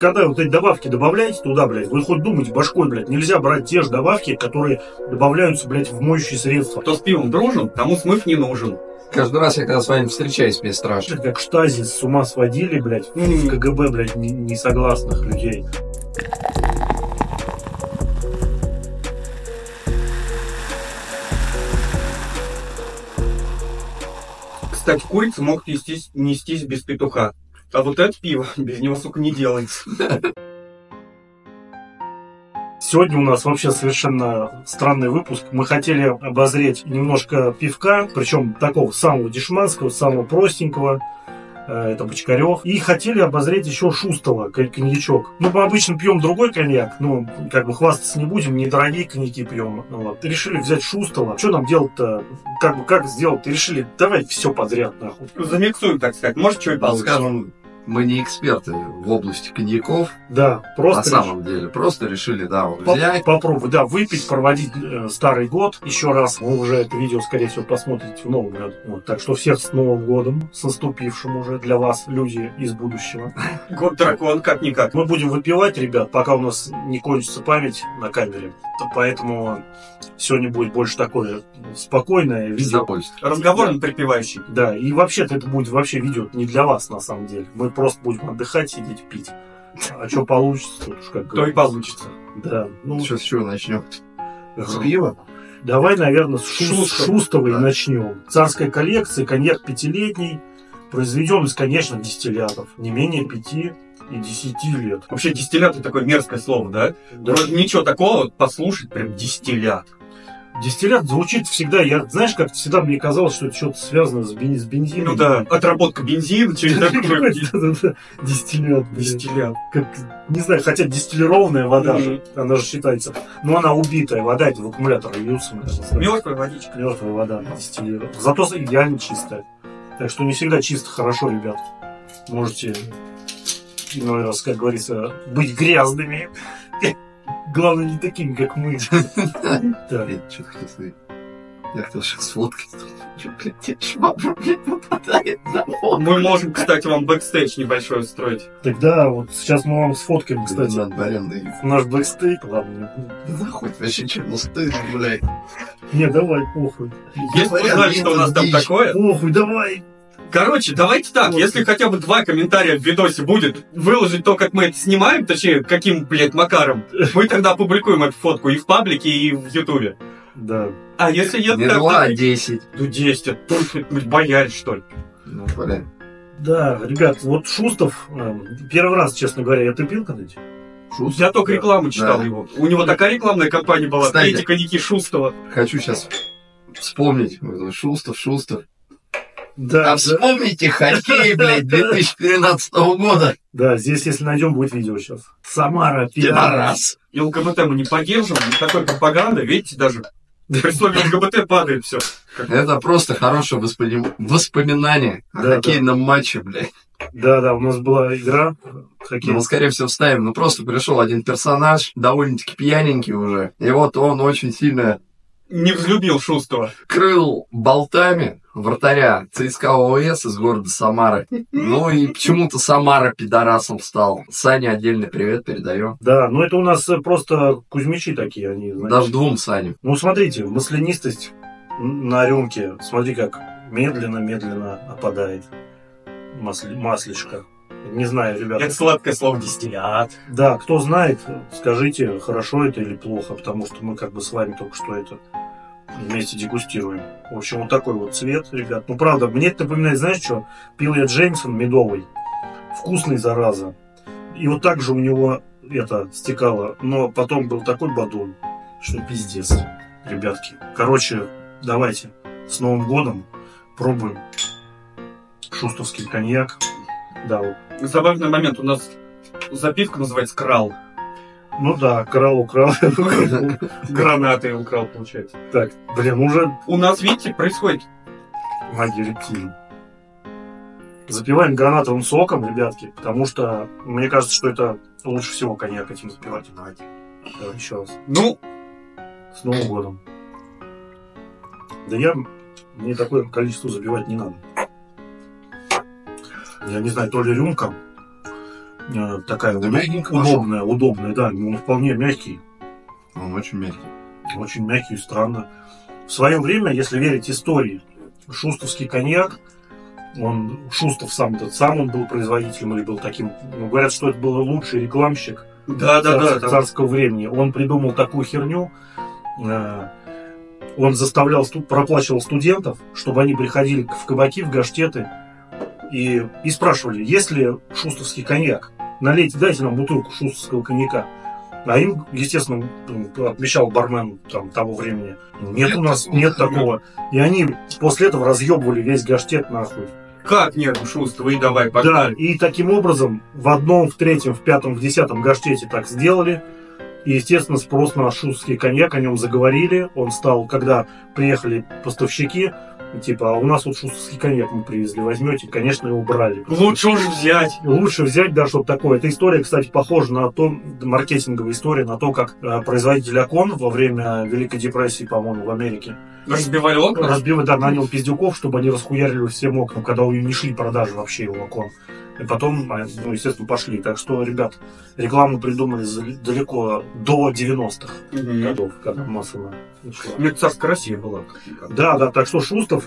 Когда вот эти добавки добавляете туда, блядь, вы хоть думайте башкой, блядь, нельзя брать те же добавки, которые добавляются, блядь, в моющие средства. Кто с пивом дружен, тому смыв не нужен. Каждый раз, я когда с вами встречаюсь, мне страшно. Как штази с ума сводили, блядь, в КГБ, блядь, не- несогласных людей. Кстати, курица могут нестись, нестись без петуха. А вот это пиво без него, сука, не делается. Сегодня у нас вообще совершенно странный выпуск. Мы хотели обозреть немножко пивка, причем такого самого дешманского, самого простенького. Э, Это Бочкарев. И хотели обозреть еще Шустова, кон- коньячок. Ну, мы обычно пьем другой коньяк, ну, как бы хвастаться не будем, недорогие коньяки пьем. Ну, Вот. Решили взять Шустова. Что нам делать-то? Как бы, как сделать? Решили, давай все подряд, нахуй. Замиксуем, так сказать. Может, что и получится. Скажем, мы не эксперты в области коньяков, Да, на просто самом деле. Просто решили, да, вот Поп- взять. Попробуй, да, выпить, проводить э, старый год еще раз. Вы уже это видео, скорее всего, посмотрите в Новый год. Вот, так что всех с Новым годом, с наступившим уже для вас, люди из будущего. Год дракон, как-никак. Мы будем выпивать, ребят, пока у нас не кончится память на камере. То Поэтому сегодня будет больше такое спокойное видео. удовольствия. Разговорно припевающий. Да, и вообще-то это будет вообще видео не для вас, на самом деле. Мы просто будем отдыхать, сидеть, пить. А что получится, тут уж как То и получится. Да, ну, Сейчас с чего начнем? С пива? Давай, наверное, с Шу- Шустов. Шустовой Да. начнем. Царская коллекция, коньяк пятилетний, произведен из конечных дистиллятов, не менее пяти и десяти лет. Вообще, дистиллят это такое мерзкое слово, да? Да. Вроде ничего такого, вот послушать, прям дистиллят. Дистиллят звучит всегда, я, знаешь, как всегда мне казалось, что это что-то связано с, бен- с бензином. Ну да, отработка бензина, через такое. Дистиллят, дистиллят. Как, не знаю, хотя дистиллированная вода же, она же считается, но она убитая вода, это в аккумулятор льются. Мертвая водичка. Мертвая вода дистиллирована. Зато идеально чистая. Так что не всегда чисто хорошо, ребят. Можете иной раз, как говорится, быть грязными. Главное, не такими, как мы. Да. Блин, что ты хотел сказать? Я хотел сейчас сфоткать. Чё, блядь, тебе швабра, блядь, попадает на фото. Мы можем, кстати, вам бэкстейдж небольшой устроить. Тогда вот сейчас мы вам сфоткаем, кстати, Надо, аренды. наш бэкстейдж. Ладно, буду. Нахуй, вообще, что, ну стыдно, блядь. Не, давай, похуй. Говорят, знали, что у нас там такое. Похуй, давай. Короче, давайте так, Вот. если хотя бы два комментария в видосе будет выложить то, как мы это снимаем, точнее, каким, блядь, макаром, мы тогда опубликуем эту фотку и в паблике, и в ютубе. Да. А если нет, Не тогда- два, а десять. Ну, 10, это, пф, это, блядь, боялись, что ли? Ну, блядь. Да, ребят, вот Шустов, эм, первый раз, честно говоря, я ты пил когда-нибудь? Шустов. Я только рекламу читал Да. его. У него такая рекламная кампания была. Кстати. Эти коньяки Шустова. Хочу сейчас вспомнить. Шустов, Шустов. Да, А вспомните хоккей, блядь, 2013 года. да, здесь, если найдем, будет видео сейчас. Самара, пидорас. И ЛГБТ мы не поддерживаем. Такой пропаганда, видите, даже при слове ЛГБТ падает все. Это просто хорошее воспоми- воспоминание о Да, хоккейном матче, блядь. Да, да, у нас была игра хоккей. Ну, скорее всего, вставим. Ну, просто пришел один персонаж, довольно-таки пьяненький уже. И вот он очень сильно Не взлюбил Шустова. крыл болтами вратаря ЦСКА ОС из города Самары. Ну и почему-то Самара пидорасом стал. Сане отдельный привет передаем. Да, ну это у нас э, просто кузьмичи такие, они, знаете. Даже двум Саням. Ну, смотрите, маслянистость на рюмке, смотри, как медленно-медленно опадает масли- маслишко. Не знаю, ребята. Это сладкое слово дистиллят. Да, кто знает, скажите, хорошо это или плохо, потому что мы как бы с вами только что это вместе дегустируем. В общем, вот такой вот цвет, ребят. Ну, правда, мне это напоминает, знаешь что? Пил я Джеймсон медовый. Вкусный, зараза. И вот так же у него это стекало. Но потом был такой бадун, что пиздец, ребятки. Короче, давайте с Новым годом пробуем шустовский коньяк. Да, вот Забавный момент. У нас запивка называется крал. Ну да, крал украл. Гранаты украл, получается. Так, блин, уже У нас, видите, происходит магия рептилий. Запиваем гранатовым соком, ребятки, потому что мне кажется, что это лучше всего коньяк этим запивать. Давайте. Давай еще раз. Ну, С Новым годом. Да я... Мне такое количество забивать не надо. Я не знаю, то ли рюмка, э, такая Да удоб- мягенько пошел. удобная, удобная, да, он вполне мягкий, Он очень мягкий. очень мягкий и странно. В свое время, если верить истории, шустовский коньяк, он, Шустов сам, этот сам он был производителем или был таким, ну, говорят, что это был лучший рекламщик Да, да, да. там- царского времени. Он придумал такую херню. э, Он заставлял, проплачивал студентов, чтобы они приходили в кабаки, в гаштеты и, и спрашивали, есть ли шустовский коньяк? Налейте, дайте нам бутылку шустовского коньяка. А им, естественно, ну, отвечал бармен там, того времени. Нет у нас, нет такого. И они после этого разъебывали весь гаштет нахуй. Как нет, Шуст, вы давай, Да, погнали. и таким образом в одном, в третьем, в пятом, в десятом гаштете так сделали. И, естественно, спрос на шустский коньяк, о нем заговорили. Он стал, когда приехали поставщики, типа, а у нас вот шустовский коньяк мы привезли, возьмете, конечно, его брали. Лучше уж взять. Лучше взять, да, что такое. Эта история, кстати, похожа на то, маркетинговая история, на то, как э, производитель окон во время Великой депрессии, по-моему, в Америке Разбивали окна? разбил, да, нанял пиздюков, чтобы они расхуярили всем окнам, когда у них не шли продажи вообще его окон. И потом, а, ну, естественно, пошли. Так что, ребят, рекламу придумали далеко до 90-х Мгм. годов, когда массово шла. Ну, это царская Россия была. Да, да, так что Шустов,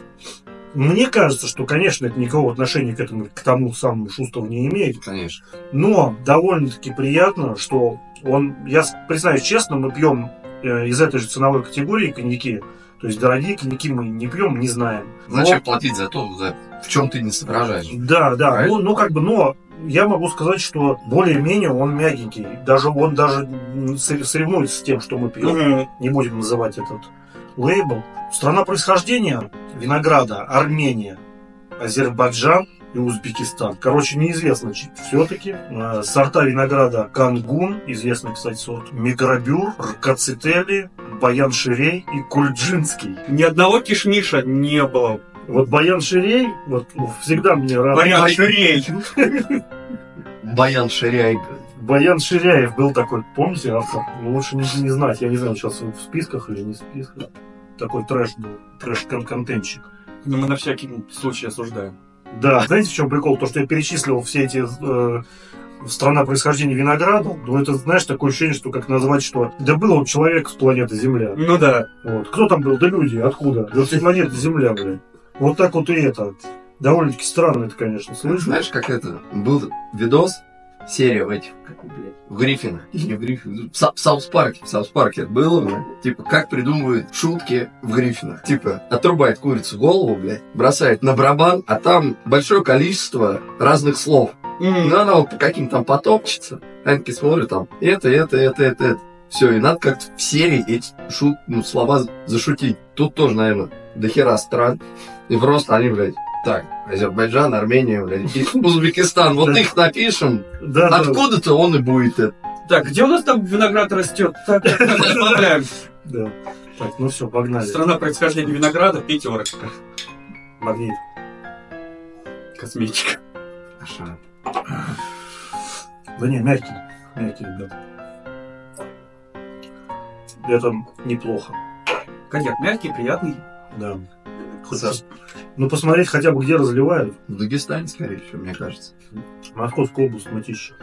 мне кажется, что, конечно, это никакого отношения к этому, к тому самому Шустову не имеет, Конечно. но довольно-таки приятно, что он, я признаюсь честно, мы пьем э, из этой же ценовой категории коньяки, то есть дорогие коньяки мы не пьем, не знаем. Но- Зачем платить за то, за... в чем ты не соображаешь? Да, да, Правильно? ну, ну как бы, но я могу сказать, что более-менее он мягенький. Даже он даже соревнуется с тем, что мы пьем. Мгм. Не будем называть этот лейбл. Страна происхождения винограда Армения, Азербайджан и Узбекистан. Короче, неизвестно все-таки. Сорта винограда Кангун, известный, кстати, сорт, Микробюр, Ркацители, Баян Ширей и Кульджинский. Ни одного кишмиша не было. Вот Баян Ширей, вот всегда мне рад. Вариант Ширей. Баян Ширяй. Баян Ширяев был такой, помните, автор? Ну, лучше не, не знать, я не знаю, сейчас он в списках или не в списках. Такой трэш был, трэш-контентчик. Ну, мы на всякий случай осуждаем. Да, знаете, в чем прикол? То, что я перечислил все эти э, страна происхождения винограда, ну, это, знаешь, такое ощущение, что как назвать, что да был он человек с планеты Земля. Ну да. Вот. Кто там был? Да люди. Откуда? Да с планеты Земля, блин. Вот так вот и это. Довольно-таки странно это, конечно, слышно. Знаешь, как это? Был видос, серия в этих, как, блядь, в Гриффинах. Не в Гриффинах. В, Са- в Саус Парке. В Саус Парке это было, блядь. Типа, как придумывают шутки в Гриффинах. Типа, отрубает курице голову, блядь, бросает на барабан, а там большое количество разных слов. М. Ну, она вот по каким там потопчется. Они такие смотрят там, это, это, это, это, это. Все, и надо как-то в серии эти шут, ну, слова зашутить. Тут тоже, наверное, до хера стран. И просто они, блядь, так, Азербайджан, Армения, блядь, и Узбекистан. Вот их напишем, Да, да, откуда-то он и будет. это. Так, где у нас там виноград растет? Так, так, да. Так, ну все, погнали. Страна происхождения винограда, пятерка. Магнит. Косметика. Да не, мягкий. Мягкий, ребят. Это неплохо, Коньяк мягкий, приятный. да. Пос- Ну, посмотреть хотя бы, где разливают. В Дагестане, скорее всего, мне кажется. Московская область, Мытища.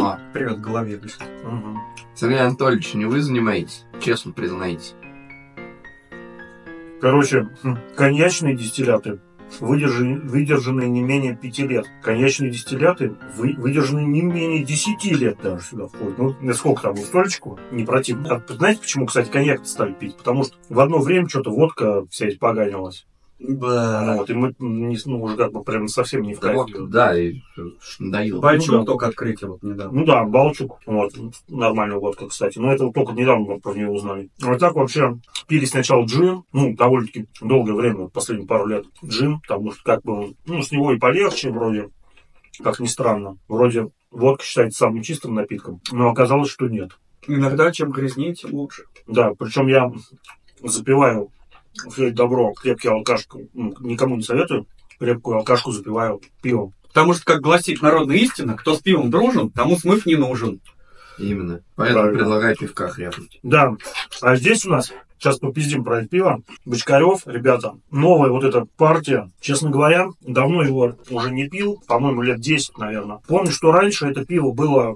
А, Привет голове. Угу. Сергей Анатольевич, не вы занимаетесь? Честно признаетесь. Короче, хм, коньячные дистилляты выдержаны, выдержанные не менее пяти лет. Коньячные дистилляты вы, выдержаны не менее 10 лет даже сюда входят. Ну, на сколько там, столечку? Не противно. А знаете, почему, кстати, коньяк стали пить? Потому что в одно время что-то водка вся испоганилась. Ну, Да. вот, и мы не, ну, уже как бы прям совсем не в Да, кайф. вот, да, и надоело. Бальчук Ну да. только открытие вот недавно. Ну да, Балчук, вот, нормальная водка, кстати. Но это вот только недавно мы про нее узнали. Вот так вообще пили сначала джин, ну, довольно-таки долгое время, последние пару лет джин, потому что как бы, ну, с него и полегче вроде, как ни странно. Вроде водка считается самым чистым напитком, но оказалось, что нет. Иногда чем грязнее, тем лучше. Да, причем я запиваю все это добро, крепкий алкашку, ну, никому не советую, крепкую алкашку запиваю пивом. Потому что, как гласит народная истина, кто с пивом дружен, тому смыв не нужен. Именно. Поэтому Правильно. предлагаю пивка хряпнуть. Да, а здесь у нас Сейчас попиздим про это пиво. Бочкарев, ребята, новая вот эта партия. Честно говоря, давно его уже не пил. По-моему, лет 10, наверное. Помню, что раньше это пиво было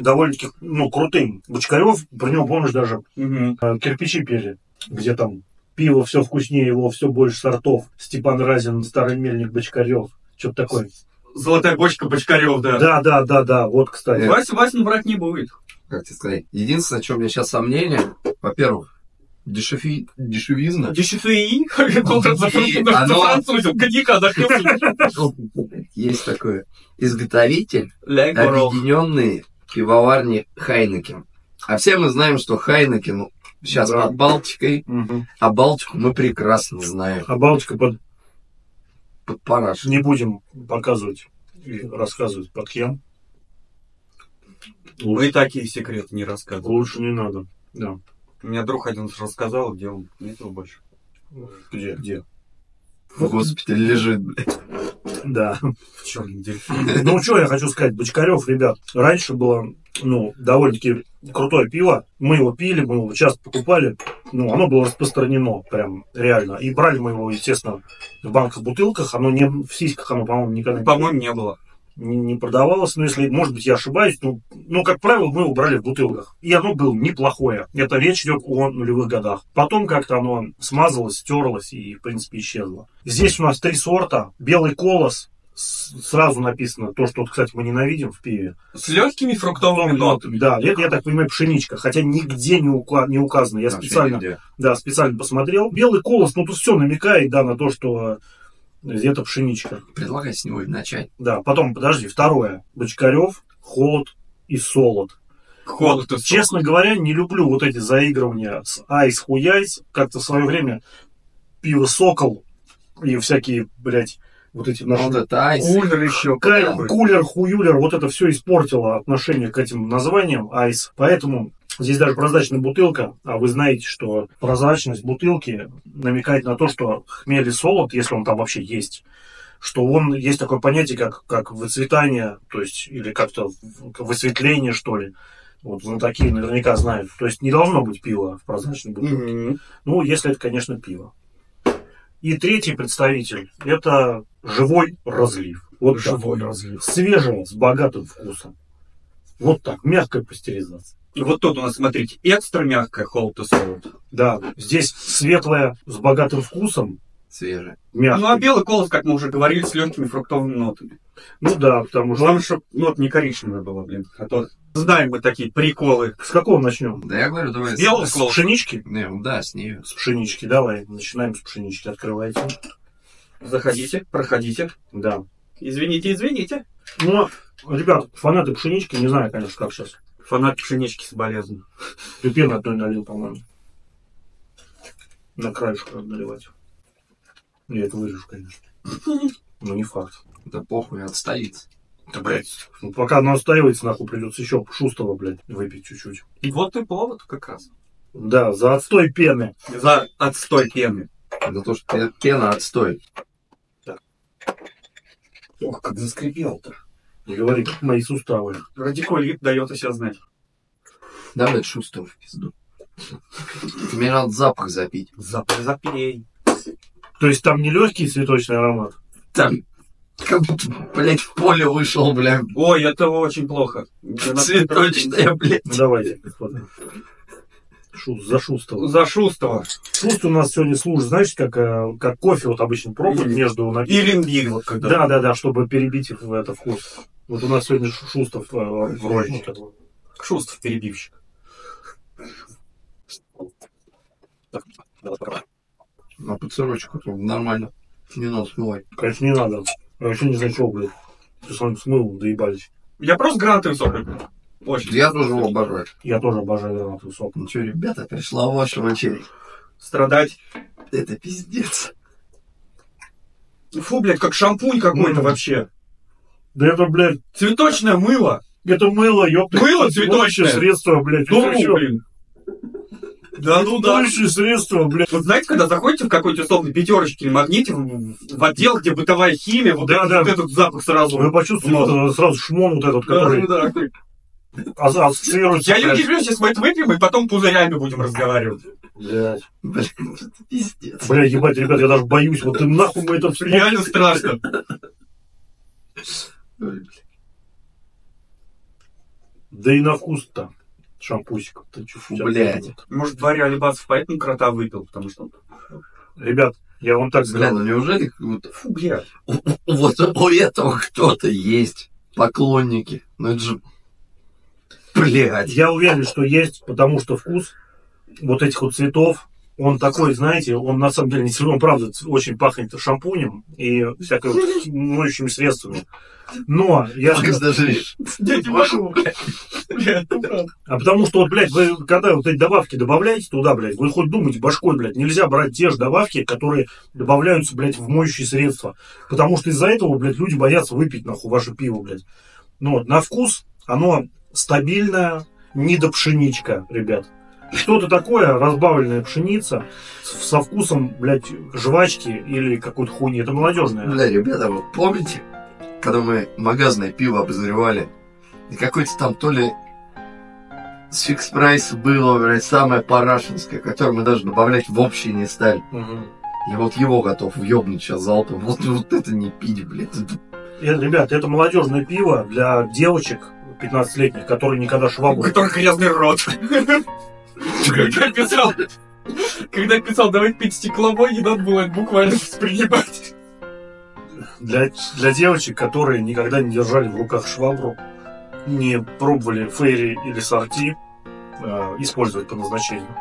довольно-таки, ну, крутым. Бочкарев, про него, помнишь, даже э, кирпичи пели, где там пиво все вкуснее его, все больше сортов. Степан Разин, старый мельник Бочкарев. Что-то такое. Золотая бочка Бочкарев, да. Да, да, да, да, вот, кстати. Вася Васю брать не будет. Как тебе сказать? Единственное, что у меня сейчас сомнение, во-первых, дешеви... дешевизна. Дешифуи? И оно- Французил, коньяка. Есть такой изготовитель, объединенные пивоварни Хайнекен. А все мы знаем, что Хайнекен сейчас Да. под Балтикой, Мгм. а Балтику мы прекрасно знаем. А Балтика под... Под параш. не будем показывать и рассказывать под кем. Мы такие секреты не рассказываем. Лучше не надо. Да. У меня друг один рассказал, где он не видел больше. Где, где? В госпитале лежит, блядь. Да. В черном дельфине. Ну, что я хочу сказать, Бочкарев, ребят, раньше было, ну, довольно-таки крутое пиво. Мы его пили, мы его часто покупали. Ну, оно было распространено, прям реально. И брали мы его, естественно, в банках, бутылках. Оно не в сиськах, оно, по-моему, никогда не- По-моему, не было. Не, не продавалось. Но если, может быть, я ошибаюсь, ну, ну, как правило, мы его брали в бутылках. И оно было неплохое. Это речь идет о нулевых годах. Потом как-то оно смазалось, стерлось и, в принципе, исчезло. Здесь у нас три сорта. Белый колос. Сразу написано то, что, кстати, мы ненавидим в пиве. С легкими фруктовыми нотами. Да, это, я так понимаю, пшеничка. Хотя нигде не, ука- не указано. Я Вообще специально, нигде. да, специально посмотрел. Белый колос, ну, тут все намекает, да, на то, что это пшеничка. Предлагай с него и начать. Да, потом, подожди, второе. Бочкарев, холод и солод. Холод и Честно говоря, не люблю вот эти заигрывания с ice хуяйс. Как-то в свое время пиво сокол и всякие, блядь, вот эти наши... Вот это ice. Cooler еще. Ка- Cooler, хуюлер, вот это все испортило отношение к этим названиям ice. Поэтому здесь даже прозрачная бутылка, а вы знаете, что прозрачность бутылки намекает на то, что хмель и солод, если он там вообще есть, что он есть такое понятие, как, как выцветание, то есть, или как-то высветление, что ли. Вот такие наверняка знают. То есть не должно быть пива в прозрачной бутылке. Мгм. Ну, если это, конечно, пиво. И третий представитель – это живой разлив. Вот Живой так. разлив. Свежее, с богатым вкусом. Вот так, мягкая пастеризация. И вот тут у нас, смотрите, экстра мягкая холод и солод. Да, здесь светлое, с богатым вкусом, Свежий. мягкое. Ну, а белый колос, как мы уже говорили, с легкими фруктовыми нотами. Ну да, потому что... Главное, чтобы нот не коричневая была, блин. А то знаем мы такие приколы. С какого начнем? Да я говорю, давай. С белого С колоса. пшенички? Не, ну да, с нее. С пшенички, давай. Начинаем с пшенички. Открывайте. Заходите, проходите. Да. Извините, извините. Ну, ребят, фанаты пшенички, не знаю, конечно, как сейчас. Фанат пшенички соболезную. Пипен одной налил, по-моему. На краешку надо наливать. Я это вырежу, конечно. Но не факт. Да похуй, отстоится. Да, блядь. Ну, пока оно остаивается, нахуй придется еще шустого, блядь, выпить чуть-чуть. И вот и повод как раз. Да, за отстой пены. За отстой пены. За то, что пе- пена отстой. Ох, как заскрипел-то. Не говори, как мои суставы. Радикулит дает о себя знать. Давай шустого в пизду. Мне надо запах запить. Запах запей. То есть там не легкий цветочный аромат? Там, как будто, блядь, в поле вышел, блядь. Ой, это очень плохо. Цветочное, блядь. Ну, давайте, господа. Шус, за шустого. За Шустова. Шуст у нас сегодня служит, знаешь, как, э, как кофе вот обычно пробуют между. Или имбирь, вот когда. Да, да, да, чтобы перебить их в это вкус. Вот у нас сегодня Шу- Шустов э, в роли. этого. Шустов перебивщик. На поцелуйчику тут нормально. Не надо смывать. Конечно, не надо. Я вообще не знаю, чего, блядь. Ты сам смыл, доебались. Я просто гранатовый сок люблю. Очень. Я тоже его обожаю. Я тоже обожаю гранатовый сок. Ну что, ребята, пришла ваша очередь. Страдать. Это пиздец. Фу, блядь, как шампунь какой-то Мгм. вообще. Да это, блядь, Цветочное мыло. это мыло, ёпта. Мыло цветочное. средство, блядь. Да ну, блин. Да ну да. Моющее средство, блядь. Вот знаете, когда заходите в какой-то условный пятерочке или магните, в, в отдел, где бытовая химия, вот, Да, этот, да. вот этот запах сразу. Вы э, сразу шмон вот этот, Да, который... ну да. Ассоциируется... Я не блядь, удивлюсь, если мы это выпьем, и потом пузырями будем разговаривать. Блядь, Блин, это пиздец. Бля, ебать, ребят, я даже боюсь. Вот ты нахуй мы это все... Реально страшно. Да и на вкус-то. Шампусик. Ты чё, Фу, тебя блядь. вот. Может, Варя Алибасов поэтому крота выпил, потому что... Ребят, я вам так Бля, скажу. ну неужели вот, Фу, блядь. вот у этого кто-то есть поклонники? Ну это же... Блядь. Я уверен, что есть, потому что вкус вот этих вот цветов, он такой, знаете, он на самом деле не сильно, он правда очень пахнет шампунем и всякой вот моющими средствами. Но я. Дядя Машу, блядь. А потому что, вот, блядь, вы когда вот эти добавки добавляете туда, блядь, вы хоть думайте башкой, блядь, нельзя брать те же добавки, которые добавляются, блядь, в моющие средства. Потому что из-за этого, блядь, люди боятся выпить, нахуй, ваше пиво, блядь. Ну, вот, на вкус оно стабильное, недопшеничка, ребят. Что-то такое, разбавленная пшеница со вкусом, блядь, жвачки или какой-то хуйни. Это молодежное. Бля, ребята, вот помните, когда мы магазное пиво обозревали, и какой-то там то ли с фикс прайс было, блядь, самое парашинское, которое мы даже добавлять в общий не стали. Мгм. Я вот его готов въебнуть сейчас залпом. Вот, вот это не пить, блядь. Это- Ребят, это молодежное пиво для девочек 15-летних, которые никогда У швабру которых грязный рот. Когда писал, когда писал, давай пить стекловой, не надо было буквально воспринимать. Для, для девочек, которые никогда не держали в руках швабру, не пробовали фейри или сорти э, использовать по назначению,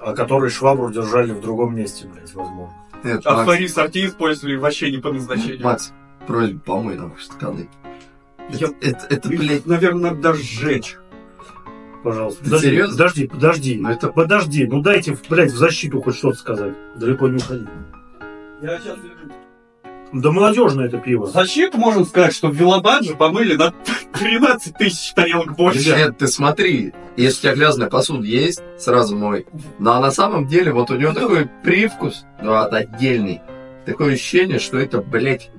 а которые швабру держали в другом месте, блядь, возможно. это, А фари сорти использовали вообще не по назначению. Макс, просьба, помой нам стаканы. Я- Это, это, блядь, Наверное, надо даже сжечь. Пожалуйста. Ты Подожди, серьезно? подожди, подожди. ну это... Подожди, ну дайте, блядь, в защиту хоть что-то сказать. Далеко не уходи. Я сейчас Да молодежное это пиво. Защиту можно сказать, что в Вилобадже помыли на 13 тысяч тарелок больше. Нет, ты смотри, если у тебя грязная посуда есть, сразу мой. Но на самом деле вот у него такой привкус, ну, от отдельный. Такое ощущение, что это, блядь,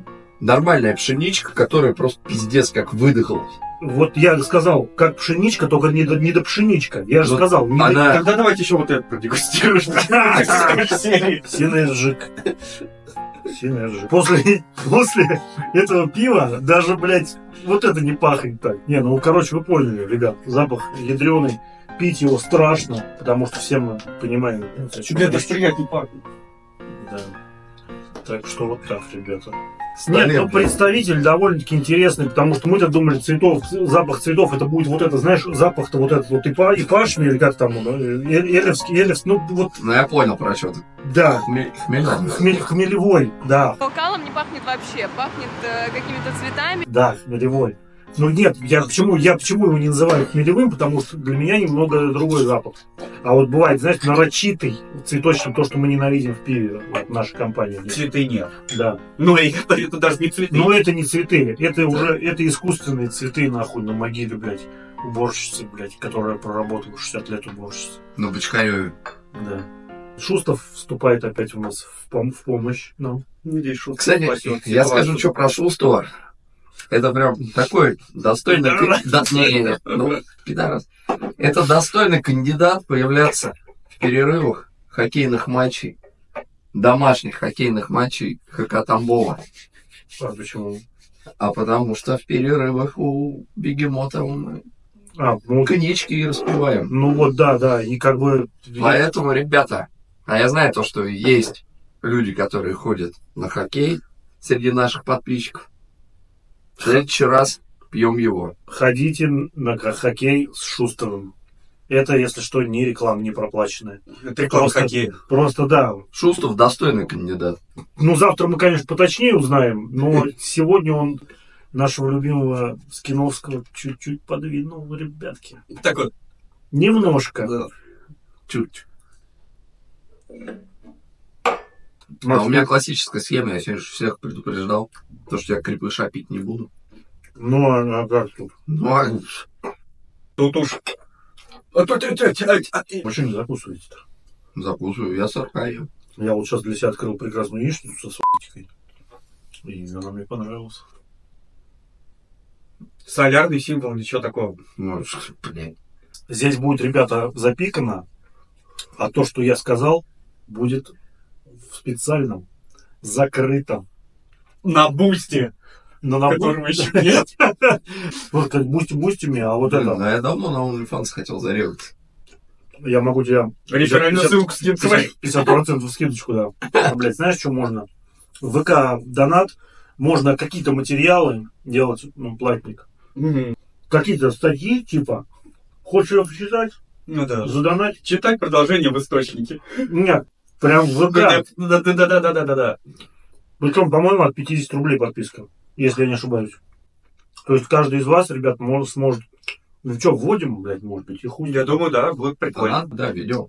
нормальная пшеничка, которая просто пиздец как выдохлась. Вот я сказал, как пшеничка, только не до, не до пшеничка. Я же Вот сказал, не до- Она... Тогда давайте еще вот это продегустируем. серии. Синержик. Синержик. После, после этого пива даже, блядь, вот это не пахнет так. Не, ну, короче, вы поняли, ребят, запах ядреный. Пить его страшно, потому что все мы понимаем. о чем Тебе речь. приятно не пахнет. Да. Так что вот так, ребята. Нет, ну представитель довольно-таки интересный, потому что мы-то думали, цветов, запах цветов, это будет вот это, знаешь, запах-то вот этот вот и, па, и пашми, или как там, он, э, э- элевский, элевский, ну вот, Ну, я понял про что ты. да, Хмель- хмель- хмелевой, да, Бокалом не пахнет вообще, пахнет э, какими-то цветами. да, хмелевой. Ну нет, я почему, я почему его не называю хмелевым, потому что для меня немного другой запах. А вот бывает, знаешь, нарочитый, цветочный, то, что мы ненавидим в пиве, вот, нашей компании. Цветы нет. Да. Ну, и это, это даже не цветы. Но это не цветы, это уже это искусственные цветы, нахуй, на могиле, блядь, уборщицы, блядь, которая проработала 60 лет уборщицей. Ну, Бочкареве. Да. Шустов вступает опять у нас в, пом- в помощь. Ну, Надеюсь, шутка Кстати, спасет я скажу, что про Шустова. Это прям такой достойный... Пидорас. Да, не, не, не, ну, пидорас. Это достойный кандидат появляться в перерывах хоккейных матчей, домашних хоккейных матчей ХК Тамбова. а почему? А потому что в перерывах у Бегемота мы А, ну, коньячки и распиваем. ну вот, да, да, и как бы... Поэтому, ребята, а я знаю то, что есть люди, которые ходят на хоккей среди наших подписчиков. В следующий раз пьем его. Ходите на хоккей с Шустовым. Это, если что, не реклама, не проплаченная. Это реклама Просто- хоккея. Просто да. Шустов достойный кандидат. Ну, завтра мы, конечно, поточнее узнаем, но сегодня он нашего любимого Скиновского чуть-чуть подвинул, ребятки. Так вот. Немножко. да. Чуть. А у меня классическая схема, я сегодня всех предупреждал, то, что я крепыша пить не буду. Ну, а, а как тут? Ну, а Тут уж... А тут- а, а, а, что не закусываете-то? закусываю, я сорка ем. Я вот сейчас для себя открыл прекрасную яичницу со сватикой. И она мне понравилась. Солярный символ, ничего такого. Ну, блядь. Здесь будет, ребята, запикано, а то, что я сказал, будет в специальном, закрытом. На бусти, Но на которого еще нет. Вот как бусти-бустями, а вот это, ну я давно на OnlyFans хотел зарегать. я могу тебе Реферальную 50 ссылку твою. 50% скидочку, да. Блядь, знаешь, что можно? ВК донат можно какие-то материалы делать, ну, платник. Какие-то статьи, типа, хочешь ее почитать, Ну да. задонать? Читать продолжение в источнике. Нет, прям в ВК. Да-да-да-да-да-да. Причем, по-моему, от 50 рублей подписка, если я не ошибаюсь. То есть каждый из вас, ребят, может, сможет... Ну что, вводим, блядь, может быть, и хуй. Я думаю, да, будет прикольно. Донат, да, ведем.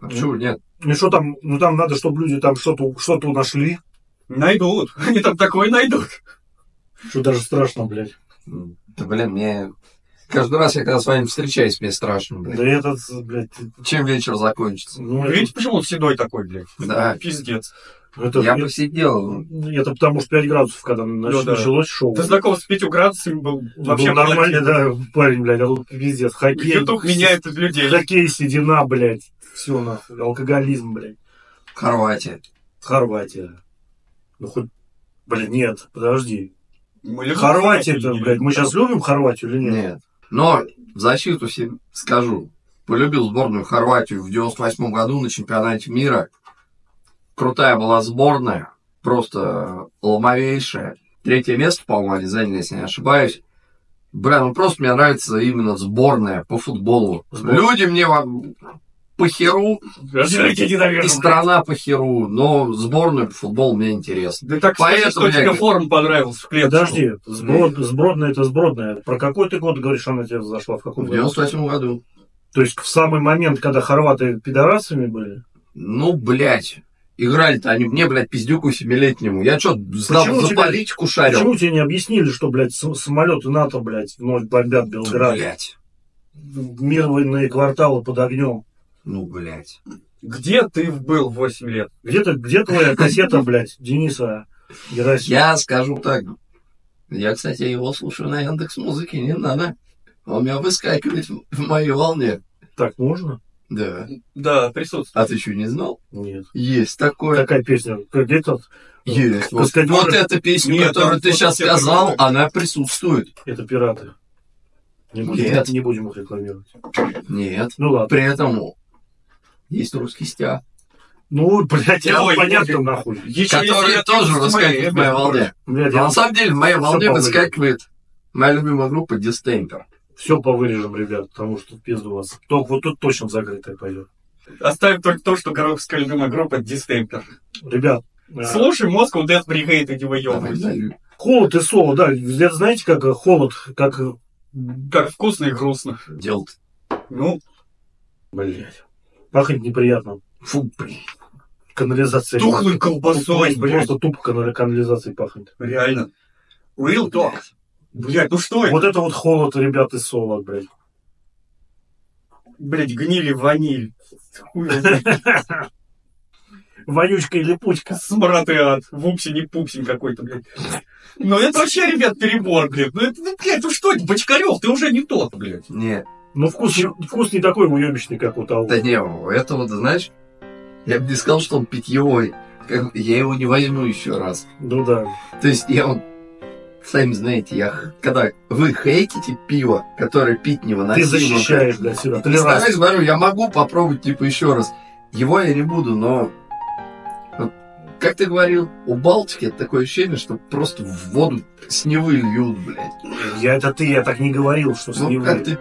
А почему нет? Ну что там, ну там надо, чтобы люди там что-то что нашли. Найдут. Они там такое найдут. Что даже страшно, блядь. Да, блин, мне... Каждый раз, я когда с вами встречаюсь, мне страшно, блядь. Да этот, блядь, Чем вечер закончится? ну, Видите, почему он седой такой, блядь? Да. Пиздец. Это, Я это, посидел. это потому что 5 градусов, когда нач- Ну да. началось шоу. Ты знаком с пятью градусами был вообще Был нормальный, да, парень, блядь, а тут пиздец. Хоккей. Ютуб меняет людей. Хоккей, седина, блядь. Все нахуй. Алкоголизм, блядь. Хорватия. Хорватия. Ну хоть, блин, нет, подожди. Мы Хорватия-то, Хорватию, блядь, мы сейчас любим Хорватию или нет? Нет. Но в защиту всем скажу. Полюбил сборную Хорватию в 98 году на чемпионате мира. Крутая была сборная. Просто ломовейшая. Третье место, по-моему, они заняли, если не ошибаюсь. Бля, ну просто мне нравится именно сборная по футболу. Сбор- Люди мне вам по херу, и страна по херу, но сборную по футболу мне интересно. Да так Поэтому что я- тебе форум понравился в клетке. Подожди, сброд, сбродная это сбродная. Про какой ты год говоришь, она тебе зашла? В каком В году? 98 году. То есть в самый момент, когда хорваты пидорасами были? Ну, блядь. Играли-то они мне, блядь, пиздюку семилетнему. Я что, за, Почему за тебя- политику шарил? Почему тебе не объяснили, что, блядь, самолеты НАТО, блядь, вновь бомбят Да, Белград? блядь. Мирные кварталы под огнем. Ну, блядь. Где ты был в 8 лет? Где, ты, где твоя кассета, блядь, Дениса Герасимова? Я скажу так. Я, кстати, его слушаю на Яндекс Музыке, не надо. Он меня выскакивает в, в моей волне. Так можно? Да. Да, присутствует. А ты что, не знал? Нет. Есть такое. Такая песня. Как этот, Есть. Вот, вот эта песня, Нет, которую там ты сейчас сказал, другое. она присутствует. это пираты. Не будем, Нет. не будем их рекламировать. Нет. Ну ладно. При этом есть русский стяг, Ну, блядь, это Ой, понятно, ой. нахуй. Еще который если тоже это выскакивает в моей волне. Блядь, Но я на самом деле в моей волне выскакивает моя любимая группа Дистемпер. Все повырежем, ребят, потому что в пизду вас. Только вот тут точно в закрытое пойдет. Оставим только то, что коробская любимая группа Дистемпер. Ребят, э, Слушай, Moscow Death Brigade, иди Давай, выебывайся. даю. холод и соло, да. Знаете, как э, холод, как... э, Как вкусно и грустно. Дело Ну, Блядь. Пахнет неприятно. Фу, блин. Канализация. тухлой колбасой, Просто, блядь. просто тупо канали- канализацией пахнет. Реально. Real talk. Блядь, ну что это? Вот это вот холод, ребят, и соло, блядь. Блядь, гнили ваниль. Вонючка и липучка. Смрад и ад. Вупси не пупсень какой-то, блядь. Ну это вообще, ребят, перебор, блядь. Ну это, ну, блядь, ну что это, Бочкарев, ты уже не тот, блядь. Не, Ну, вкус, вкус не такой уебищный, как у того. да не, это вот, знаешь, я бы не сказал, что он питьевой. Как- Я его не возьму еще раз. Ну да. То есть я вот, сами знаете, я, когда вы хейтите пиво, которое пить Ты невыносимо. защищаешь для себя. Ты Толеранс. говорю, я могу попробовать, типа, еще раз. Его я не буду, но... вот, Как ты говорил, у Балтики это такое ощущение, что просто в воду с Невы льют, блядь. Я это ты, я так не говорил, что с Ну, Невы. как ты...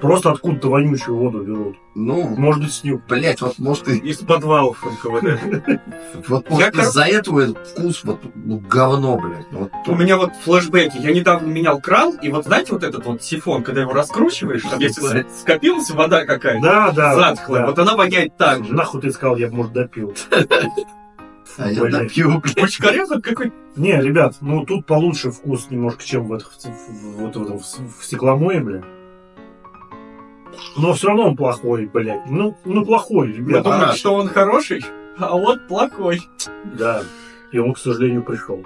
Просто откуда-то вонючую воду берут. Ну, Может быть, с Невы. блядь, вот может и... Из подвалов НКВД. Вот может из-за этого этот вкус вот ну, говно, блядь. Вот, У меня вот флешбеки. Я недавно менял кран, и вот знаете вот этот вот сифон, когда его раскручиваешь, там если скопилась вода какая-то, Да, да. затхлая, вот она воняет так же. Нахуй ты сказал, я бы, может, допил. а я блядь. допью, блядь. Какой Не, ребят, ну тут получше вкус немножко, чем в, этом- в, в- вот в этом в, стекломое, бля. Но все равно он плохой, блядь. Ну, ну плохой, Я ребят. думаю, а. что он хороший, а вот плохой. Да. И он, к сожалению, пришел.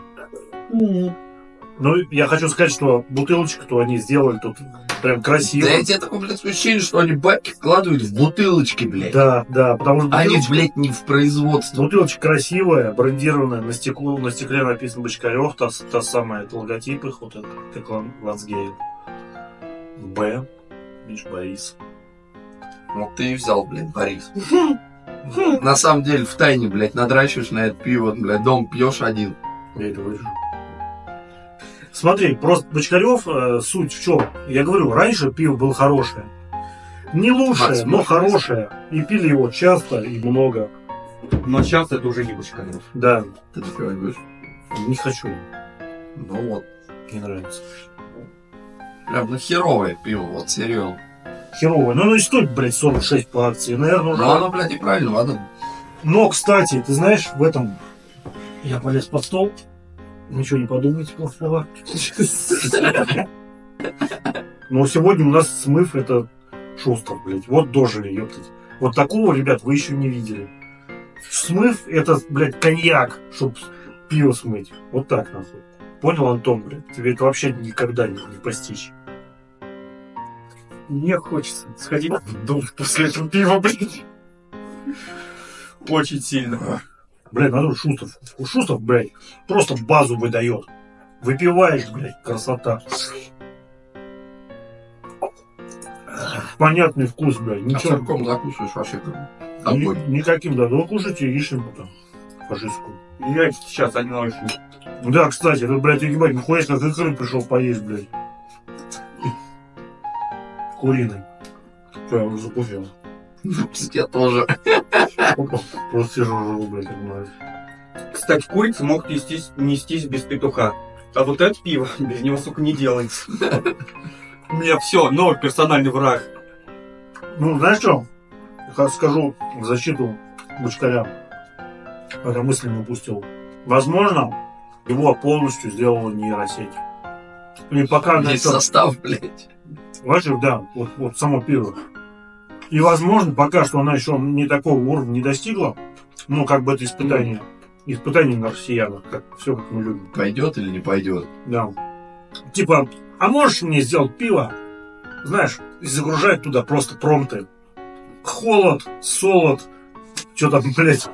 Ну, я хочу сказать, что бутылочку-то они сделали тут прям красиво. Да я тебе такое, блядь, ощущение, что они бабки вкладывают в бутылочки, блядь. Да, да, потому что Они, бутылочка, блядь, не в производство. бутылочка красивая, брендированная, на стеклу, на стекле написано Бочкарев, та, та самая, это логотип их, вот это, как он, Лацгейт. Б. Миш Борис. Вот ты и взял, блядь, Борис. На самом деле, в тайне, блядь, надрачиваешь на это пиво, блядь, дом пьешь один. Я это вырежу. Смотри, просто Бочкарев, э, суть в чем? Я говорю, раньше пиво было хорошее. Не лучшее, но хорошее. И пили его часто и много. Но сейчас это уже не Бочкарев. Да, Ты допивать будешь? не хочу. Ну вот. Не нравится. Прям, ну херовое пиво, вот серьезно. Херовое. Ну, оно и стоит, блядь, 46 по акции. Наверное, уже... Ну оно, блядь, неправильно, ладно? Но, кстати, ты знаешь, в этом... Я полез под стол. Ничего не подумайте плохого. Но сегодня у нас смыв это Шустер, блядь. Вот дожили, ёптать. Вот такого, ребят, вы еще не видели. Смыв это, блядь, коньяк, чтоб пиво смыть. Вот так, нахуй. Понял, Антон, блядь? Тебе это вообще никогда не, не постичь. Мне хочется сходить в душ после этого пива, блядь. Очень сильно. Блядь, надо Шустов. У Шустов, блядь, просто базу выдает. Выпиваешь, блядь, красота. Понятный вкус, блядь. А Ничего. сырком закусываешь вообще как Ни- никаким, да. Ну, кушайте яичницу там. Фашистскую. Я сейчас ночью. Да, кстати, ты, блядь, ебать, нихуя как икры пришел поесть, блядь. Куриной. Что, я уже закусил. Я тоже. Просто сижу, живу, блядь. Кстати, курица мог нестись, нестись без петуха. А вот это пиво без него, сука, не делается. У меня все, новый персональный враг. Ну, знаешь что? Я скажу в защиту Бочкаря. Эта мысль не упустил. Возможно, его полностью сделала нейросеть. И пока Весь состав, блядь. Знаешь, да, вот, вот само пиво. И, возможно, пока что она еще не такого уровня не достигла, ну, как бы это испытание. Испытание на россиянах, как все, как мы любим. Пойдет или не пойдет? Да. Типа, а можешь мне сделать пиво? Знаешь, и загружать туда просто промты. Холод, солод, что там, блядь,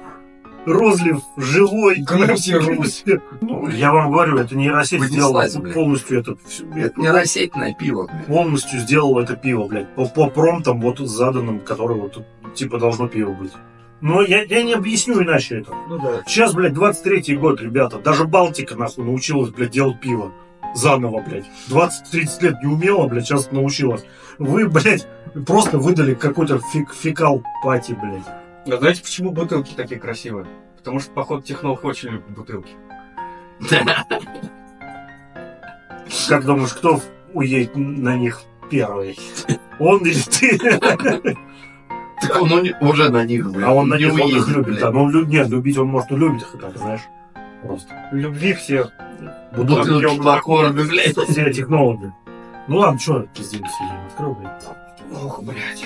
розлив, живой. Гнусирусь. Ну, я вам говорю, это нейросеть сделала Понеслась, блядь. полностью это, Это не растительное пиво, блядь. полностью сделала это пиво, блядь, по, по промптам вот заданным, которые вот типа должно пиво быть. Но я, я не объясню иначе это. Ну да. Сейчас, блядь, 23-й год, ребята. Даже Балтика, нахуй, научилась, блядь, делать пиво. Заново, блядь. 20-30 лет не умела, блядь, сейчас научилась. Вы, блядь, просто выдали какой-то фек- фекал пати, блядь. А знаете, почему бутылки такие красивые? Потому что, походу, технолог очень любит бутылки. Как думаешь, кто уедет на них первый? Он или ты? Так он уже на них, блядь. А он на них он их любит. Да, ну, нет, любить он может и любит их, так, знаешь. Просто. Любви всех. Бутылки блядь. Все технологи. Ну ладно, что пиздец сидим, открыл, блядь. Ох, блядь.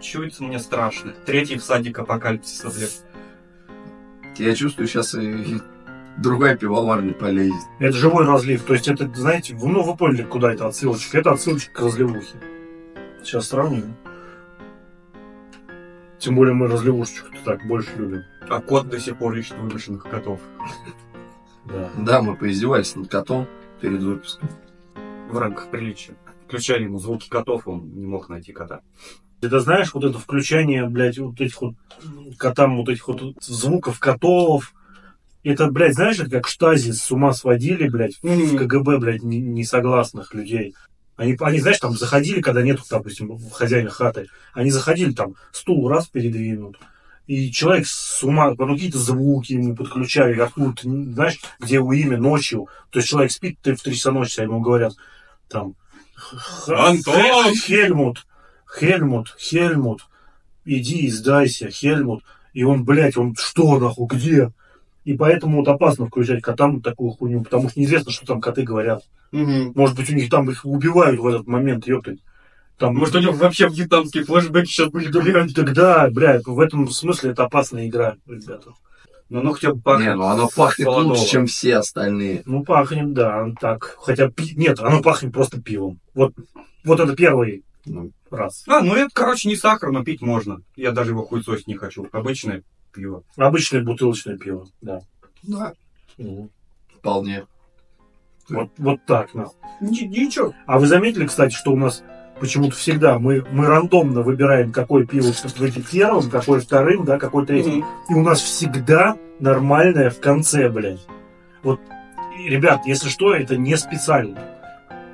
Чуется мне страшно. Третий всадник апокалипсиса, блядь. Я чувствую, сейчас и другая пивоварня полезет. Это живой разлив. То есть это, знаете, вы- ну вы поняли, куда это отсылочка. Это отсылочка к разливухе. Сейчас сравним. Тем более мы разливушечку так больше любим. А кот до сих пор ищет выброшенных котов. Да. Да, мы поиздевались над котом перед выпуском. В рамках приличия. Включали ему звуки котов, он не мог найти кота. Это знаешь, вот это включение, блядь, вот этих вот котам, вот этих вот звуков котов. Это, блядь, знаешь, это как штази с ума сводили, блядь, в Мгм. КГБ, блядь, не- несогласных людей. Они, они, знаешь, там заходили, когда нету, допустим, хозяина хаты. Они заходили, там, стул раз передвинут. И человек с ума, ну, какие-то звуки ему подключали, откуда-то, знаешь, где его имя ночью. То есть человек спит, ты в три часа ночи, а ему говорят, там, «Х- Антон!» Хельмут, Хельмут, Хельмут, иди и сдайся, Хельмут. И он, блядь, он что, нахуй, где? И поэтому вот опасно включать котам такую хуйню, потому что неизвестно, что там коты говорят. Мгм. Может быть, у них там их убивают в этот момент, ёптать. Там, Может, у него вообще вьетнамские флешбеки сейчас были, блядь. Тогда, блядь, в этом смысле это опасная игра, ребята. Но оно хотя бы пахнет. Не, ну оно пахнет солодово. лучше, чем все остальные. Ну, пахнет, да, так. Хотя, пи- нет, оно пахнет просто пивом. Вот, вот это первый Ну, раз. А, ну это, короче, не сахар, но пить можно. Я даже его хуйсось не хочу. Обычное пиво. Обычное бутылочное пиво, да. да, Мгм. вполне. Вот, вот так, нахуй. Ни- Ничего. А вы заметили, кстати, что у нас почему-то всегда мы, мы рандомно выбираем, какое пиво быть первым, какое вторым, да, какое третьим. Мгм. И у нас всегда нормальное в конце, блядь. Вот, ребят, если что, это не специально.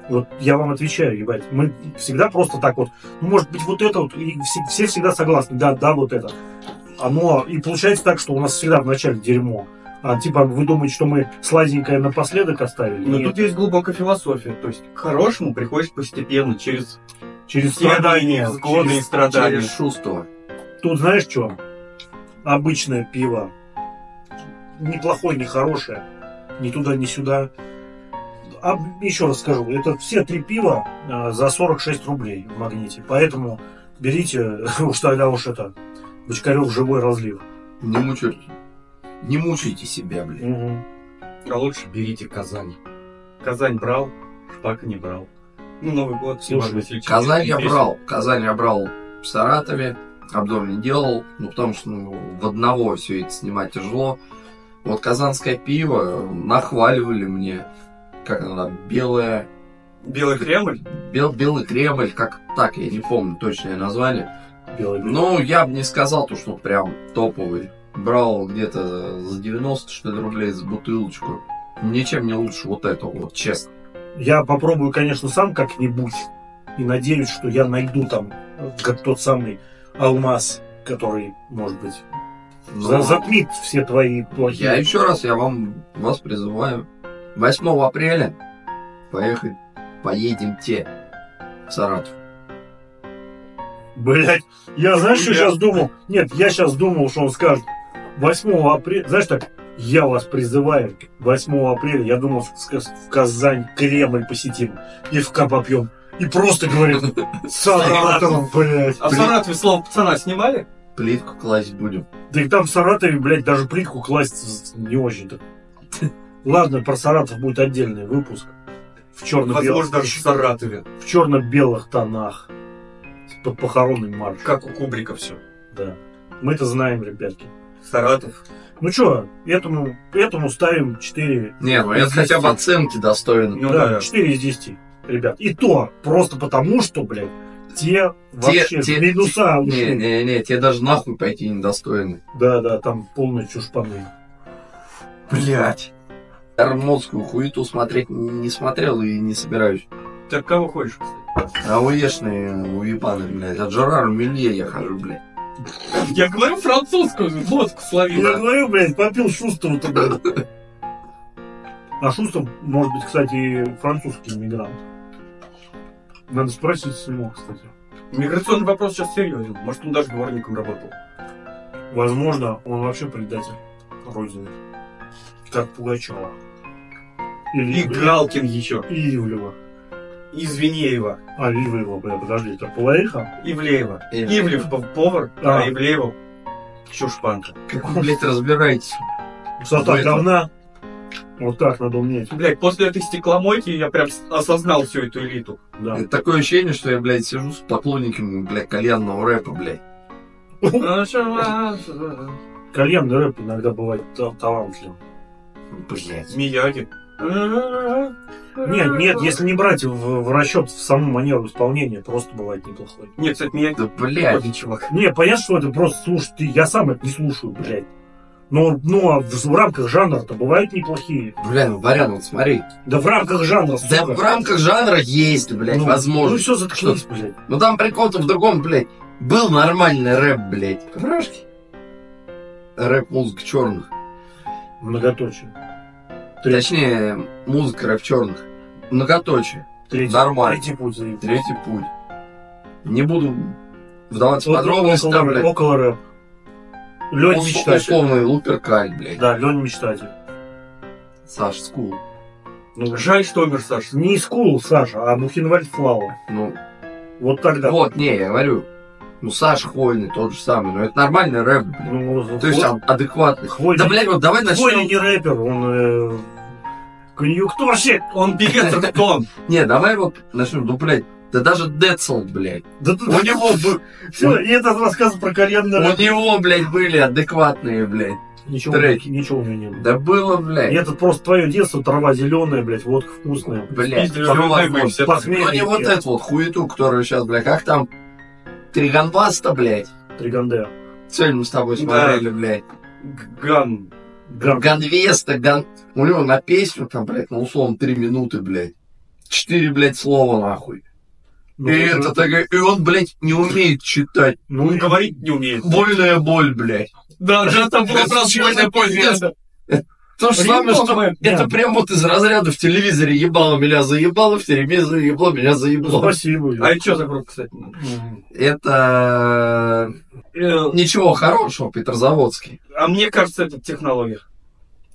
Вот я вам отвечаю, ебать. Мы всегда просто так вот, ну, может быть, вот это вот, и все, все всегда согласны, да, да, вот это. Оно, и получается так, что у нас всегда вначале дерьмо. А типа вы думаете, что мы сладенькое напоследок оставили? Но Нет. тут есть глубокая философия. То есть к хорошему приходишь постепенно, через через страдания. и через- страдания. Через чувство. Тут знаешь что? Обычное пиво. Неплохое, не хорошее. Ни туда, ни сюда. А еще раз скажу, это все три пива а, за 46 рублей в магните. Поэтому берите уж тогда уж это Бочкарев живой разлив. Не мучайте. Не мучайте себя, блядь. Мгм. А лучше берите Казань. Казань брал, Шпака не брал. Ну, Новый год, Слушай, Васильевич. Казань я брал. Казань я брал в Саратове. Обзор не делал. Ну, потому что ну, в одного все это снимать тяжело. Вот казанское пиво нахваливали мне. Как оно там, белое... Белый Кремль. Бел, белый Кремль, как так, я не помню точное название. Белый. Ну, я бы не сказал, то, что прям топовый. Брал где-то за 90, что ли, рублей за бутылочку. Ничем не лучше вот этого, вот честно. Я попробую, конечно, сам как-нибудь. И надеюсь, что я найду там как тот самый алмаз, который, может быть, за- затмит все твои плохие. Я еще раз, я вам, вас призываю. 8 апреля поехать, поедемте в Саратов. Блять, я знаешь, что Я- сейчас думал? Нет, я сейчас думал, что он скажет 8 апреля. Знаешь так, я вас призываю 8 апреля, я думал, в, в Казань Кремль посетим, пивка попьем. И просто говорит, Саратов, блядь. А в. Саратове слово пацана снимали? Плитку класть будем. Да и там в Саратове, блядь, даже плитку класть не очень-то. Ладно, про Саратов будет отдельный выпуск. В черно-белых, Возможно, даже в Саратове. в черно-белых тонах. Под похоронный марш. Как у Кубрика все. Да. Мы это знаем, ребятки. Саратов. Ну что, этому, этому ставим 4. Не, ну это хотя бы оценки достойны. Ну да, да. 4 из 10, ребят. И то просто потому, что, блядь, те вообще те- минуса Не, ушли. не, не, тебе даже нахуй пойти недостойны. Да, да, там полная чушпаны. Блять. Армонскую хуету смотреть не смотрел и не собираюсь. Ты от кого ходишь, кстати? А уешные уебаны, блядь. От Жерара Мелье я хожу, блядь. Я говорю французскую, мозг словил. Я говорю, блядь, попил Шустеру-то, блядь. А Шустер, может быть, кстати, и французский иммигрант. Надо спросить с него, кстати. Миграционный вопрос сейчас серьезен. Может, он даже дворником работал. Возможно, он вообще предатель Родины. Как Пугачева. И Галкин еще. И Ивлева. И Звенеева. А, Ивлева, бля, подожди, это Пулаиха? Ивлеева. Ивлев. Ивлев пов- повар, А. а Ивлеева чушпанка. Как вы, блядь, разбираетесь? Высота говна. Вот так надо уметь. Блять, после этой стекломойки я прям осознал всю эту элиту. Да. Это такое ощущение, что я, блядь, сижу с поклонниками, блядь, кальянного рэпа, блядь. Кальянный рэп иногда бывает та- талантливым. Блядь. Мияги. Нет, нет, если не брать в, в расчет в саму манеру исполнения, просто бывает неплохой. Нет, кстати, Мияги Да, блядь. чувак. Не, понятно, что это просто слушать, ты- я сам это не слушаю, блядь. Но, ну, а в, в рамках жанра-то бывают неплохие. Бля, ну, Барян, вот смотри. Да в рамках жанра, Да сука. в рамках жанра есть, блядь, ну, возможно. Ну все, заткнись, блядь. Ну там прикол-то в другом, блядь. Был нормальный рэп, блядь. Рашки. Рэп музыка черных. Многоточие. Точнее, музыка рэп черных. Многоточие. третий, нормально. третий путь заебал. Третий путь. Не буду вдаваться в Вот подробности, около, блядь. около рэп. Лень ус- мечтатель. Условный Луперкаль, блядь. Да, Лень мечтатель. Саш Скул. Ну, Жаль, что умер Саша. не Скул, Саша, а Buchenwald Flava. Ну, Вот тогда. вот, не, я говорю. Ну, Саша Хвойный тот же самый. Но это нормальный рэп. Ну, То есть он адекватный. Хвойный- Да, блядь, вот давай Хвойный начнем. не рэпер, он э, конъюнктурщик. Он рэптон. Не, давай вот начнем. Ну, блядь, да даже Децл, блядь. Да тут У него, бы- все, и этот рассказ про кальянный у рэп. него, блядь, были адекватные, блядь. Ничего, треки. ничего у него не было. Да было, блядь. И это просто твое детство, трава зеленая, блядь, водка вкусная. Блядь, Пиздили возможно. все. Посмей- Ну, не вот эту вот хуету, которую сейчас, блядь, как там, Триганбаста, блядь. Триганде. Сегодня мы с тобой Да. смотрели, блядь. Ган. Ган. Ганвеста, ган... У него на песню там, блядь, ну, условно, три минуты, блядь. Четыре, блядь, слова, нахуй. Ну, и это- это такая... И он, блядь, не умеет читать. Ну, Он говорить не умеет. Больная боль, блядь. Да, да, там было Это просто больная боль. То же самое, что... Это прям вот из разряда в телевизоре ебало меня заебало, в телевизоре заебло меня заебло. Спасибо. А это что за группа, кстати? Это... Э, Ничего хорошего, Петрозаводский. А мне кажется, это технология.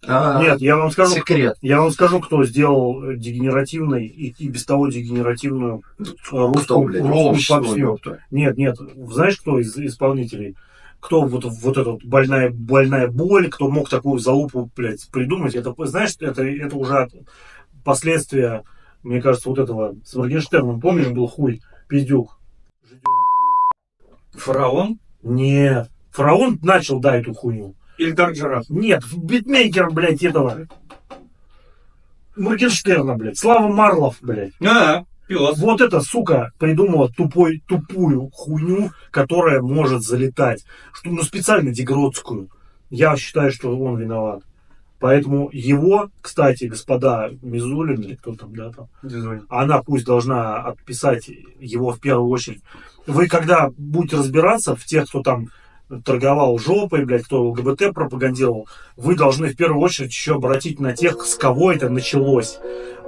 А, Нет, я вам скажу, Секрет. я вам скажу, кто сделал э, дегенеративной и, и без того дегенеративную э, Кто, русскую, блядь? русскую попсу. Нет, нет, знаешь, кто из исполнителей? Кто вот, вот эта вот больная, больная боль, кто мог такую залупу, блядь, придумать? Это, знаешь, это, это уже последствия, мне кажется, вот этого с Моргенштерном, помнишь, был хуй, пиздюк? Фараон Нет, фараон начал, да, эту хуйню. или Дарк Жираф? Нет, битмейкер, блядь, этого. Моргенштерна, блядь. Слава Марлов, блядь. А, пилот. Вот эта сука придумала тупой, тупую хуйню, которая может залетать. Что, ну, специально дегродскую. Я считаю, что он виноват. Поэтому его, кстати, господа Мизулин, или кто там, да, там, она пусть должна отписать его в первую очередь. Вы когда будете разбираться в тех, кто там торговал жопой, блядь, кто ЛГБТ пропагандировал, вы должны в первую очередь еще обратить на тех, с кого это началось.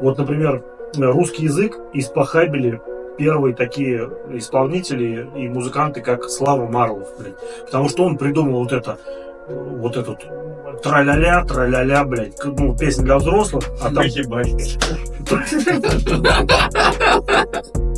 Вот, например, русский язык испохабили первые такие исполнители и музыканты, как Слава Марлов, блядь. Потому что он придумал вот это, вот этот траля-ля, траля-ля, блядь, ну, песня для взрослых, а там Ебать.